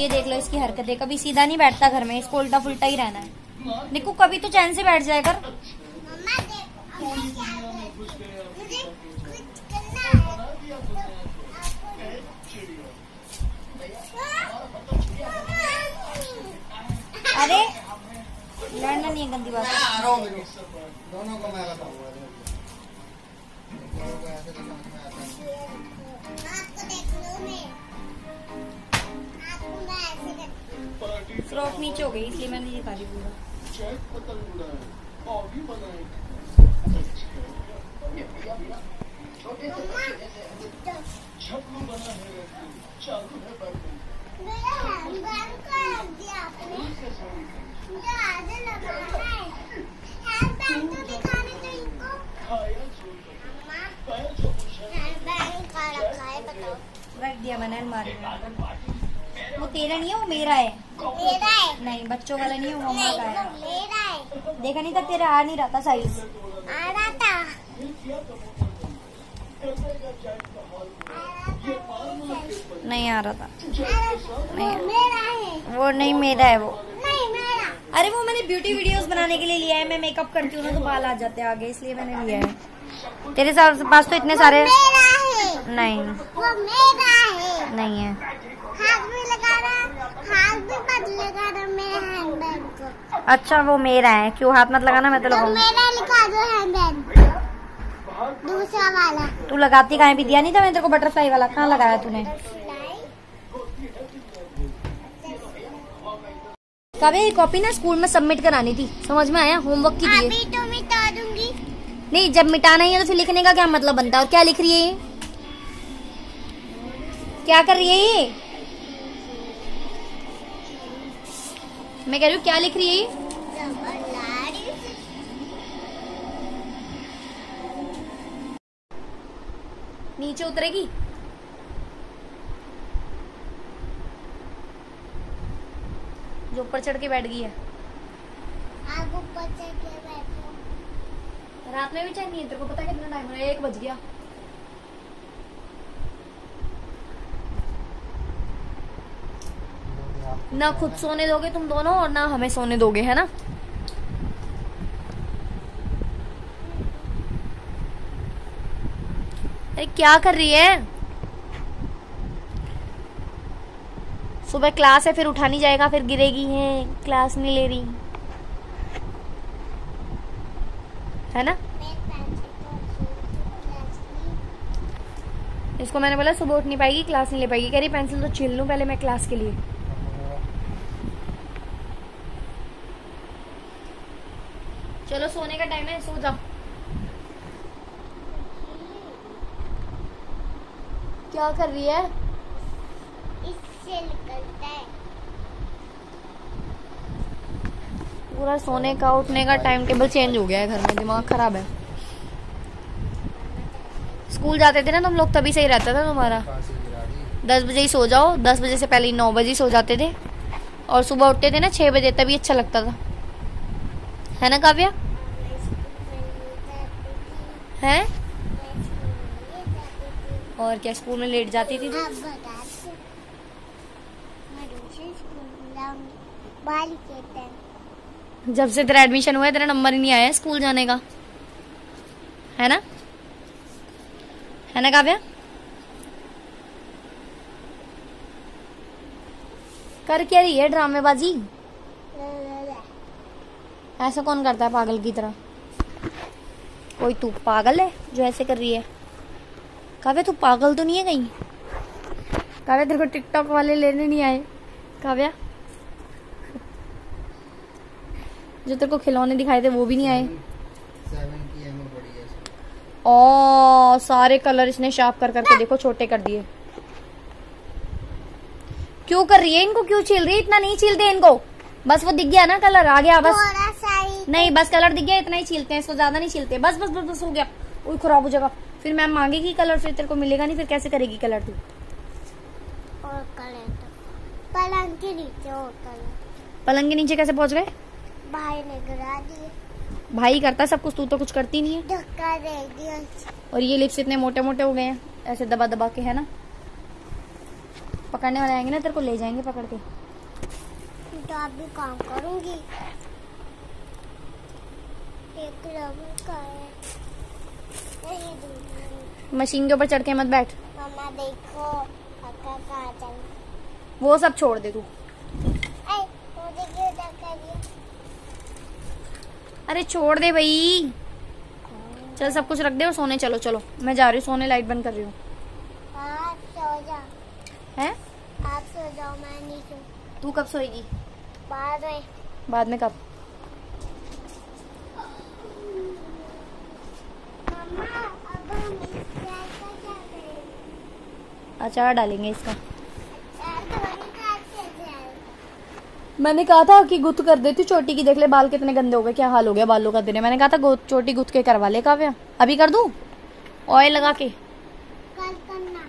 ये देख लो इसकी हरकतें कभी सीधा नहीं बैठता घर में इसको उल्टा फुलटा ही रहना है। निकू कभी तो चैन से बैठ जाए कर। मम्मा देख अब मैं क्या करती। मुझे कुछ करना तो अरे लड़ना नहीं है गंदी बात। दोनों को मैं बताऊँगा फ्रॉक नीचे हो गई इसलिए मैं नहीं दिखा रही पूरा रख दिया रख मैंने अलमारी में। वो तेरा नहीं है वो मेरा है। नहीं बच्चों वाला नहीं मम्मा का है। देखा नहीं था तेरा आ नहीं रहा था साइज़ आ रहा था। नहीं आ रहा था। था। वो नहीं मेरा है वो। अरे वो मैंने ब्यूटी वीडियोस बनाने के लिए लिया है मैं मेकअप करती हूँ ना तो बाल आ जाते आगे इसलिए मैंने लिया है। तेरे साथ पास तो इतने सारे नहीं। वो मेरा है। नहीं है। हाथ भी लगा रहा हाथ भी मत लगा रहा मेरे हैंडबैग को अच्छा वो मेरा है। क्यों हाथ मत लगाना मैं तो तो लगाऊँगी मेरा लिखा दो हैंडबैग दूसरा वाला। तू लगाती कहाँ भी? दिया नहीं था मैंने तेरे को बटरफ्लाई वाला। कहाँ लगाया तूने? कभी कॉपी ना स्कूल में सबमिट करानी थी। समझ में आया? होमवर्क की अभी तो मिटा दूँगी। नहीं जब मिटाना ही है तो फिर लिखने का क्या मतलब बनता है? और क्या लिख रही है ये? क्या कर रही है ये? मैं कह रही हूँ क्या लिख रही है ये? नीचे उतरेगी? जो ऊपर चढ़ के बैठ गई है। आप ऊपर चढ़ के बैठो। रात में भी है तेरे को पता है कितना टाइम हो रहा है? एक बज गया। ना खुद सोने दोगे तुम दोनों और ना हमें सोने दोगे, है ना? अरे क्या कर रही है? सुबह क्लास है, फिर उठा नहीं जाएगा, फिर गिरेगी है, क्लास नहीं ले रही। है ना? इसको मैंने बोला, सुबह उठ नहीं पाएगी, क्लास नहीं ले पाएगी। कह रही, पेंसिल तो छील लूँ पहले मैं क्लास के लिए। चलो सोने का टाइम है सो जाओ। क्या कर रही है? इससे निकलता है। पूरा सोने का उठने का टाइम टेबल चेंज हो गया है घर में दिमाग खराब है। स्कूल जाते थे ना तुम लोग तभी सही रहता था तुम्हारा। दस बजे ही सो जाओ दस बजे से पहले नौ बजे सो जाते थे। और सुबह उठते थे ना छह बजे तभी अच्छा लगता था। है ना काव्या? है? और क्या स्कूल में लेट जाती थी? आप बता जब से तेरा एडमिशन हुआ है तेरा नंबर ही नहीं आया स्कूल जाने का। है ना? है ना काव्या? कर क्या रही है ड्रामेबाजी? ऐसा कौन करता है पागल की तरह? कोई तू पागल है जो ऐसे कर रही है? काव्या, तू पागल तो नहीं है कहीं? काव्या, तेरे को टिकटॉक वाले लेने नहीं आए। काव्या? जो तेरे को खिलौने दिखाए थे वो भी नहीं आए। ओ, सारे कलर इसने शार्प कर करके देखो, छोटे कर दिए। क्यों कर रही है इनको? क्यों छील रही है? इतना नहीं छीलते इनको। बस वो दिख गया ना कलर, आ गया, बस। नहीं बस कलर दिख गया इतना ही छीलते हैं इसको ज़्यादा नहीं छीलते। बस बस बस बस हो गया। वही खराब हो जाएगा। फिर मैम मांगेगी कलर फिर तेरे को मिलेगा नहीं फिर कैसे करेगी कलर तू? कलर तो। पलंग के नीचे पलंग के नीचे कैसे पहुँच गए? भाई ने गिरा दिए। भाई करता सब कुछ तू तो कुछ करती नहीं है। धक्का दे दिया। और ये लिप्स इतने मोटे मोटे हो गए हैं ऐसे दबा दबा के है ना? पकड़ने वाले आएँगे ना तेरे को ले जाएँगे पकड़ के। तो आप भी काम करूँगी एक रबर का है नहीं दूँगी मशीन के ऊपर चढ़ के मत बैठ। मम्मा देखो वो सब छोड़ दे तू। अरे छोड़ दे भाई। चल सब कुछ रख दे और सोने चलो चलो। मैं जा रही हूँ सोने लाइट बंद कर रही हूँ। हैं आप सो जाओ मैं नहीं तू कब सोएगी? बाद में। बाद में कब मम्मा अब हम इस चाय का क्या करें अचार डालेंगे इसका मैंने कहा था कि गुत्त कर देती चोटी की देख ले बाल कितने गंदे हो गए क्या हाल हो गया बालों का तेरे। मैंने कहा था गो- चोटी गुत्त के करवा ले काव्या। अभी कर दूँ? ऑयल लगा के। कल करना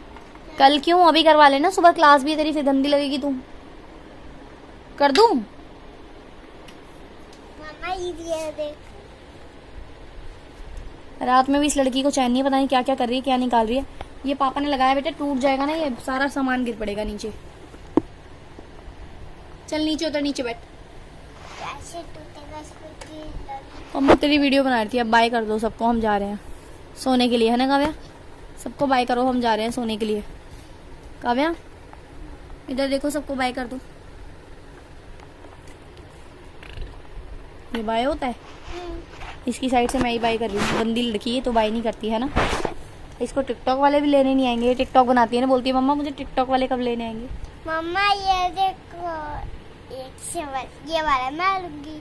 कल क्यों? अभी करवा लेना सुबह क्लास भी है तेरी फिर गंदी लगेगी तू। कर दूँ? मम्मा ये देख। रात में भी इस लड़की को चैन नहीं पता नहीं क्या क्या कर रही है क्या निकाल रही है। ये पापा ने लगाया बेटा टूट जाएगा ना ये सारा सामान गिर पड़ेगा नीचे। चल नीचे उतर नीचे बैठ। कैसे टूटेगा इसको की लगी और मैं तेरी वीडियो बना रही थी अब बाय कर दो सबको हम जा रहे हैं। सोने के लिए है ना काव्या? सबको बाय करो हम जा रहे हैं सोने के लिए। काव्या? इधर देखो सबको बाय कर दो। ये बाय होता है? इसकी साइड से मैं ही बाय कर रही हूँ। गंदी लड़की है तो बाय नहीं करती है ना? इसको टिकटॉक वाले भी लेने नहीं आएँगे। टिकटॉक बनाती है ना बोलती है मम्मा मुझे टिकटॉक वाले कब लेने आएँगे? मम्मा ये देखो एक से ये वाला मैं लूँगी।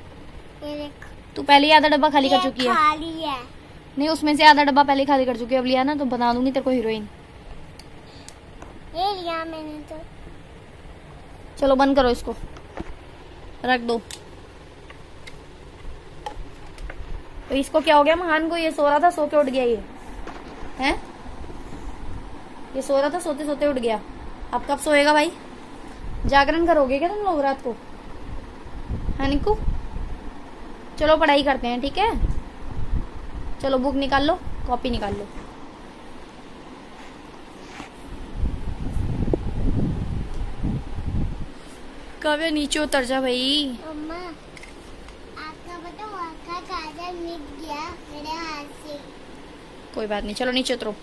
ये देखो। तू पहले ही आधा डब्बा खाली कर चुकी है। खाली है। नहीं उसमें से आधा डब्बा पहले खाली कर चुकी है। अब लिया ना तो बना दूँगी तेरे को हीरोइन ये लिया मैंने तो। चलो बंद करो इसको। रख दो। तो इसको क्या हो गया? महान को ये सो रहा था सो के उठ गया ये। हैं? ये सो रहा था, सोते सोते उठ गया। अब कब सोएगा भाई? जागरण करोगे क्या तुम लोग रात को? हाँ निकू? चलो, पढ़ाई करते हैं, ठीक है? चलो बुक निकाल लो कॉपी निकाल लो। काव्या, नीचे उतर जा भाई। मम्मा आपका बताओ काजल मिट गया मेरे हाथ से कोई बात नहीं चलो नीचे उतरो।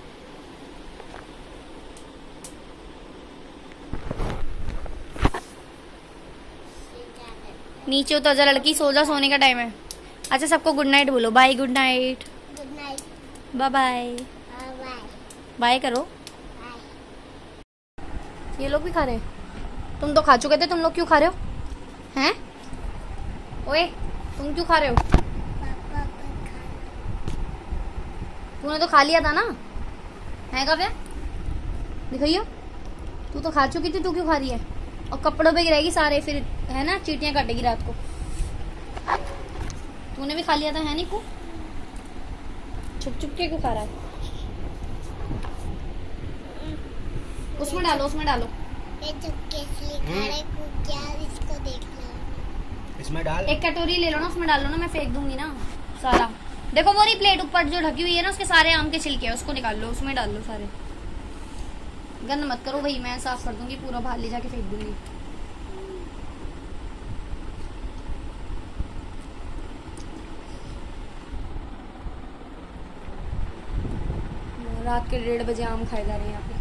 नीचे उतर जा लड़की सो जा सोने का टाइम है। अच्छा सबको गुड नाइट बोलो। Bye good night good night bye bye bye करो। बाय ये लोग भी खा रहे हैं। तुम तो खा चुके थे तुम लोग क्यों खा रहे हो? हैं? ओए। तुम क्यों खा रहे हो? तूने तो खा लिया था ना? है काव्या? दिखाइयो। तू तो खा चुकी थी, तू क्यों खा रही है? और कपड़ों पे गिराएगी सारे, फिर, है ना, चीटियाँ काटेगी रात को। तूने भी खा लिया था, है नहीं को छुप छुप के क्यों खा रहा है? उसमें डालो उसमें डालो। ये क्या इसको देख इसमें डाल। एक कटोरी ले लो ना, उसमें डालो ना, मैं फेंक दूँगी ना सारा। देखो, वो नहीं प्लेट ऊपर जो ढकी हुई है ना, उसके सारे आम के छिलके हैं, उसको निकाल लो, उसमें डाल लो सारे। गंद मत करो भाई, मैं साफ़ कर दूँगी, पूरा बाहर ले जाके फेंक दूँगी। रात के डेढ़ बजे आम खाए जा रहे हैं यहाँ पे।